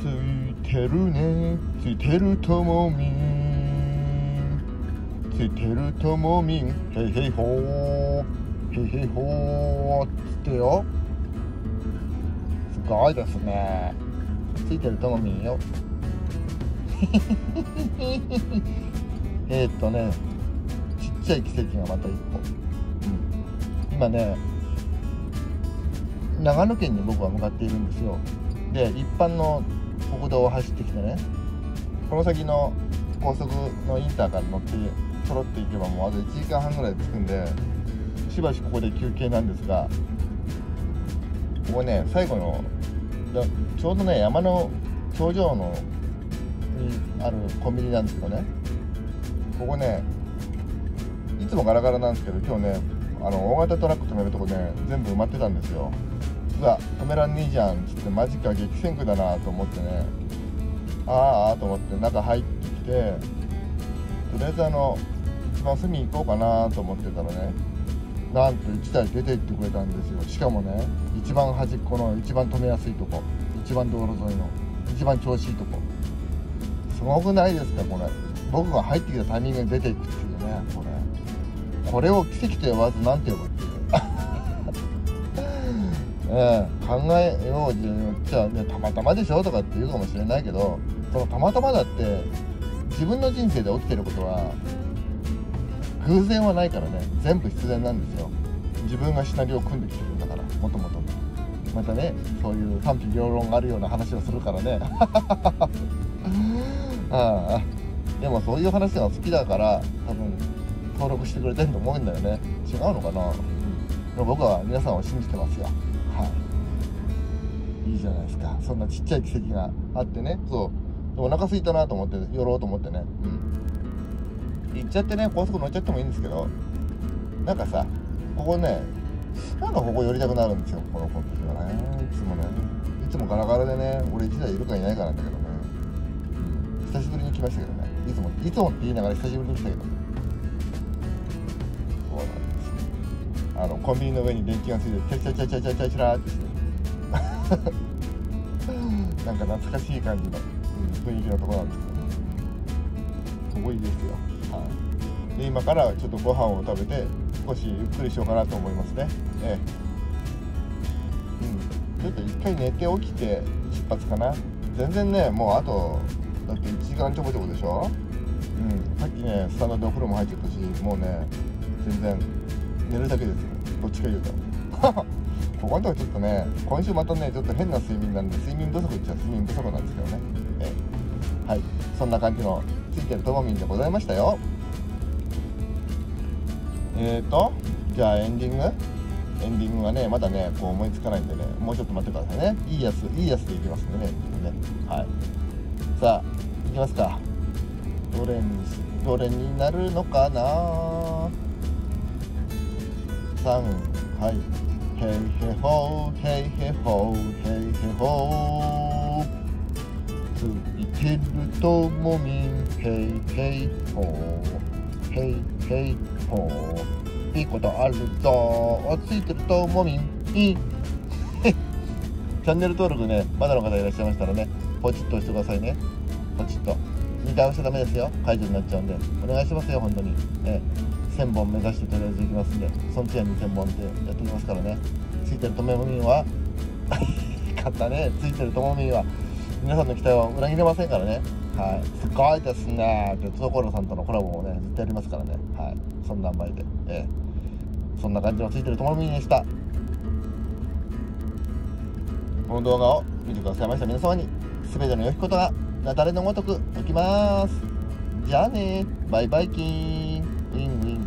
ついてるね。ついてるともみ。んついてるともみ。んへいへいほー。へいへいほー。つってよ。すごいですね。ついてるともみんよえーっとね。ちっちゃい奇跡がまた一個、うん、今ね長野県に僕は向かっているんですよ。で一般の国道を走ってきてねこの先の高速のインターから乗ってそろっていけばもうあと1時間半ぐらい着くんでしばしここで休憩なんですがここね最後のちょうどね山の頂上のにあるコンビニなんですけどね。ここねいつもガラガラなんですけど今日ねあの大型トラック止めるとこね全部埋まってたんですよ。うわ止めらんねえじゃんっつってマジか激戦区だなと思ってね。ああと思って中入ってきてとりあえずあの一番隅行こうかなと思ってたらねなんと1台出て行ってくれたんですよ。しかもね一番端っこの一番止めやすいとこ一番道路沿いの一番調子いいとこ。すごくないですかこれ。僕が入ってきたタイミングで出ていくっていうねこれ。これを奇跡と呼ばず何て呼ぶええ考えようによっちゃ、ね、たまたまでしょとかって言うかもしれないけどそのたまたまだって自分の人生で起きてることは偶然はないからね。全部必然なんですよ。自分がシナリオを組んできてるんだからもともとまたねそういう賛否両論があるような話をするからね。ああ。でもそういう話が好きだから多分登録してくれてると思うんだよね。違うのかな、うん、僕は皆さんを信じてますよはい。いいじゃないですか。そんなちっちゃい奇跡があってね。そう。お腹空いたなと思って寄ろうと思ってね。うん。行っちゃってね高速乗っちゃってもいいんですけど。なんかさここねなんかここ寄りたくなるんですよ。このコンビニがね。いつもね。いつもガラガラでね俺1台いるかいないかなんだけどね、うん、久しぶりに来ましたけどね。いつもいつもって言いながら久しぶりに来たけど。そうなんです。あのコンビニの上に電気がついてチャチャチャチャチャチャチャラーってしてなんか懐かしい感じの、うん、雰囲気のとこなんですけどここいいですよはいで今からちょっとご飯を食べて少しゆっくりしようかなと思いますねええうんちょっと一回寝て起きて出発かな全然ねもうあとだって1時間ちょこちょこでしょうんさっきねスタンドでお風呂も入っちゃったしもうね全然寝るだけですどっちか言うと。ここのとこちょっとね今週またねちょっと変な睡眠なんで睡眠不足っちゃ睡眠不足なんですけどね。えはい。そんな感じのついてるともみんでございましたよ。えーとじゃあエンディング？エンディングがねまだねこう思いつかないんでねもうちょっと待ってくださいね。いいやついいやつでいきますんでね。エンディングね。はい。さあいきますか。どれにどれになるのかな？3はい。ヘイヘホーヘイヘホーヘイヘホー。ついてるともみん。ヘイヘイホー。ヘイヘイホー。いいことあるぞ。ついてるともみん。いい。チャンネル登録ね。まだの方いらっしゃいましたらね。ポチッと押してくださいね。ポチッと。2回押しちゃダメですよ。解除になっちゃうんで。お願いしますよ本当に。ね。1000本目指してとりあえずいきますんでその次は2000本でやっておきますからね。ついてるともみんは 勝ったね。ついてるともみんは皆さんの期待は裏切れませんからね。はい。すごいですね。って所さんとのコラボもねずっとやりますからね。はい。そんな甘いでええ。そんな感じのついてるともみんでした。この動画を見てくださいました皆様に全ての良きことがなだれのごとく起きます。じゃあね。バイバイキーン。ウィンウィン。